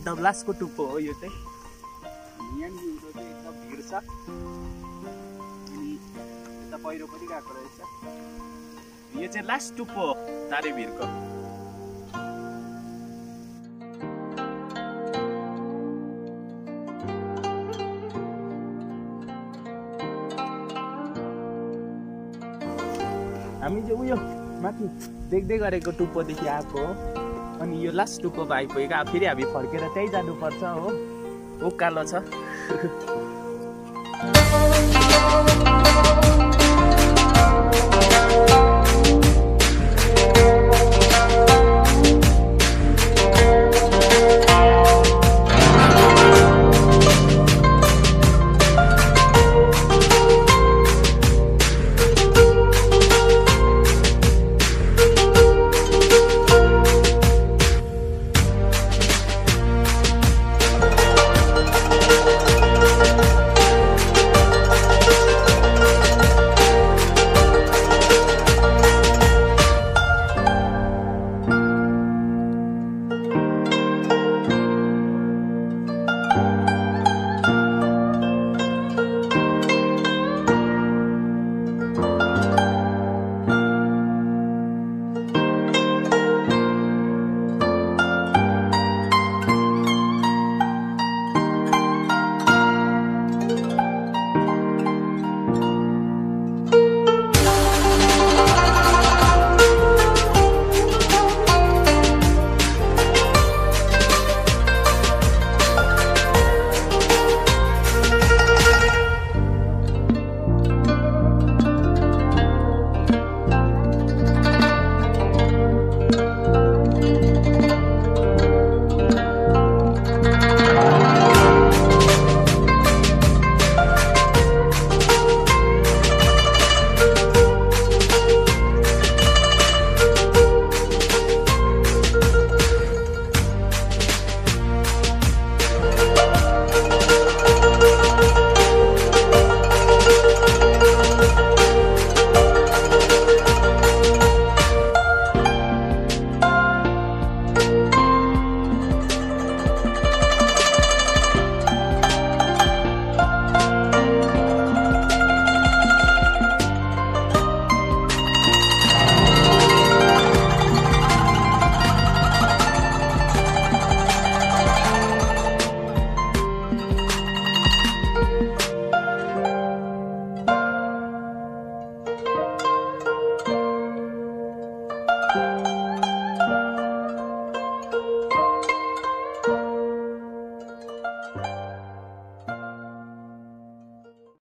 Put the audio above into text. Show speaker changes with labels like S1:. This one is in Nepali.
S1: एकदम लास्टको टुप्पो हो यो चाहिँ यहाँनिर हिउँदो चाहिँ एकदम भिड छ अनि यता पहिरो पनि गएको रहेछ यो चाहिँ लास्ट टुप्पो हो तारे भिरको हामी चाहिँ उयो माथि देख्दै गरेको टुप्पोदेखि आएको हो अनि यो लास्ट टुप्पोमा आइपुगेको अब फेरि हामी फर्केर त्यहीँ जानुपर्छ हो। उकालो छ।